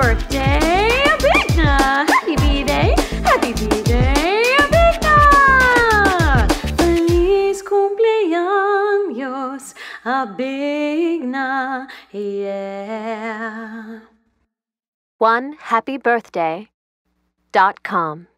birthday, Abhigna! Happy birthday, happy birthday, Abhigna! Feliz cumpleaños, Abhigna, yeah. One happy birthday dot com.